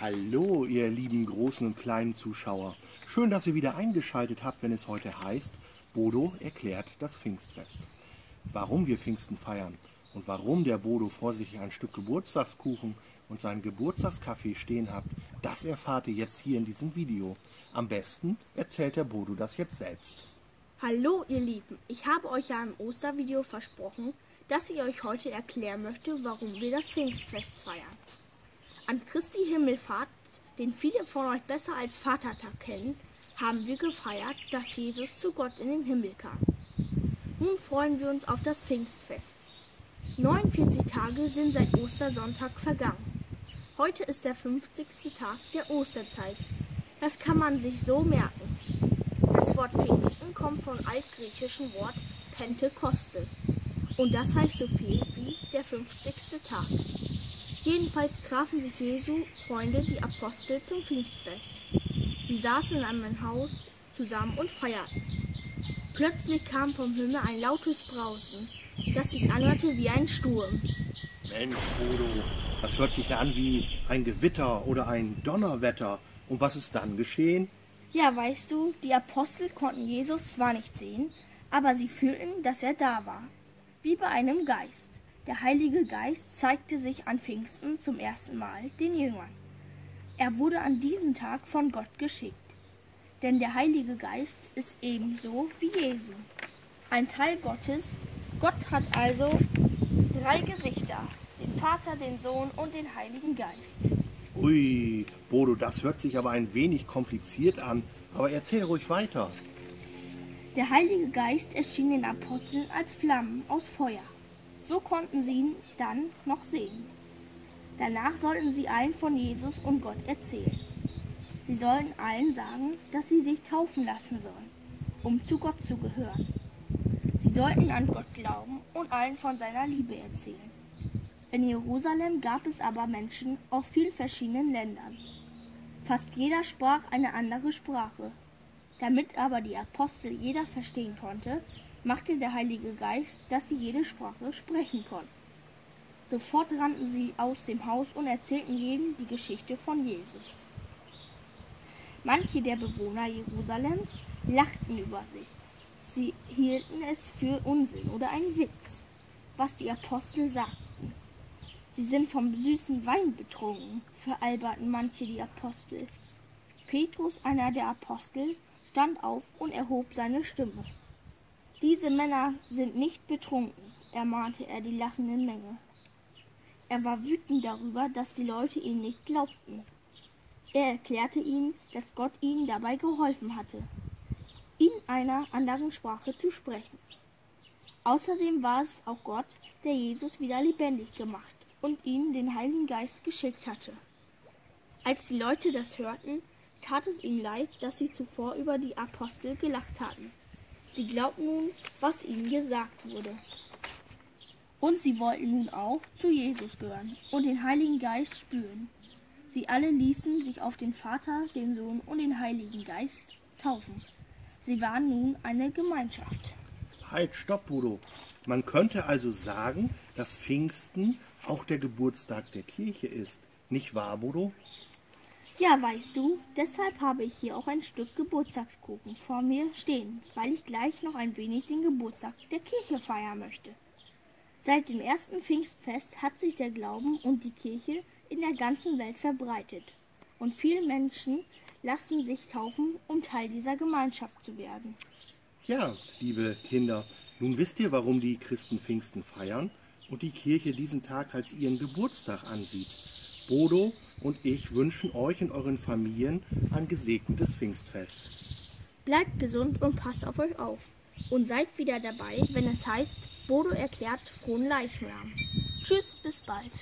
Hallo, ihr lieben großen und kleinen Zuschauer. Schön, dass ihr wieder eingeschaltet habt, wenn es heute heißt, Bodo erklärt das Pfingstfest. Warum wir Pfingsten feiern und warum der Bodo vor sich ein Stück Geburtstagskuchen und seinen Geburtstagskaffee stehen hat, das erfahrt ihr jetzt hier in diesem Video. Am besten erzählt der Bodo das jetzt selbst. Hallo ihr Lieben, ich habe euch ja im Ostervideo versprochen, dass ich euch heute erklären möchte, warum wir das Pfingstfest feiern. An Christi Himmelfahrt, den viele von euch besser als Vatertag kennen, haben wir gefeiert, dass Jesus zu Gott in den Himmel kam. Nun freuen wir uns auf das Pfingstfest. 49 Tage sind seit Ostersonntag vergangen. Heute ist der 50. Tag der Osterzeit. Das kann man sich so merken. Das Wort Pfingsten kommt vom altgriechischen Wort Pentekoste. Und das heißt so viel wie der 50. Tag. Jedenfalls trafen sich Jesu Freunde, die Apostel, zum Pfingstfest. Sie saßen in einem Haus zusammen und feierten. Plötzlich kam vom Himmel ein lautes Brausen, das sich anhörte wie ein Sturm. Mensch, Bodo, das hört sich an wie ein Gewitter oder ein Donnerwetter. Und was ist dann geschehen? Ja, weißt du, die Apostel konnten Jesus zwar nicht sehen, aber sie fühlten, dass er da war, wie bei einem Geist. Der Heilige Geist zeigte sich an Pfingsten zum ersten Mal den Jüngern. Er wurde an diesem Tag von Gott geschickt. Denn der Heilige Geist ist ebenso wie Jesu. Ein Teil Gottes. Gott hat also drei Gesichter. Den Vater, den Sohn und den Heiligen Geist. Ui, Bodo, das hört sich aber ein wenig kompliziert an. Aber erzähl ruhig weiter. Der Heilige Geist erschien den Aposteln als Flammen aus Feuer. So konnten sie ihn dann noch sehen. Danach sollten sie allen von Jesus und Gott erzählen. Sie sollten allen sagen, dass sie sich taufen lassen sollen, um zu Gott zu gehören. Sie sollten an Gott glauben und allen von seiner Liebe erzählen. In Jerusalem gab es aber Menschen aus vielen verschiedenen Ländern. Fast jeder sprach eine andere Sprache. Damit aber die Apostel jeder verstehen konnte, machte der Heilige Geist, dass sie jede Sprache sprechen konnten. Sofort rannten sie aus dem Haus und erzählten jedem die Geschichte von Jesus. Manche der Bewohner Jerusalems lachten über sich. Sie hielten es für Unsinn oder einen Witz, was die Apostel sagten. Sie sind vom süßen Wein betrunken, veralberten manche die Apostel. Petrus, einer der Apostel, stand auf und erhob seine Stimme. Diese Männer sind nicht betrunken, ermahnte er die lachende Menge. Er war wütend darüber, dass die Leute ihm nicht glaubten. Er erklärte ihnen, dass Gott ihnen dabei geholfen hatte, in einer anderen Sprache zu sprechen. Außerdem war es auch Gott, der Jesus wieder lebendig gemacht und ihnen den Heiligen Geist geschickt hatte. Als die Leute das hörten, tat es ihnen leid, dass sie zuvor über die Apostel gelacht hatten. Sie glaubten nun, was ihnen gesagt wurde. Und sie wollten nun auch zu Jesus gehören und den Heiligen Geist spüren. Sie alle ließen sich auf den Vater, den Sohn und den Heiligen Geist taufen. Sie waren nun eine Gemeinschaft. Halt, stopp, Bodo. Man könnte also sagen, dass Pfingsten auch der Geburtstag der Kirche ist. Nicht wahr, Bodo? Ja, weißt du, deshalb habe ich hier auch ein Stück Geburtstagskuchen vor mir stehen, weil ich gleich noch ein wenig den Geburtstag der Kirche feiern möchte. Seit dem ersten Pfingstfest hat sich der Glauben und die Kirche in der ganzen Welt verbreitet. Und viele Menschen lassen sich taufen, um Teil dieser Gemeinschaft zu werden. Ja, liebe Kinder, nun wisst ihr, warum die Christen Pfingsten feiern und die Kirche diesen Tag als ihren Geburtstag ansieht. Bodo und ich wünschen euch und euren Familien ein gesegnetes Pfingstfest. Bleibt gesund und passt auf euch auf. Und seid wieder dabei, wenn es heißt, Bodo erklärt frohen Leichnam. Tschüss, bis bald.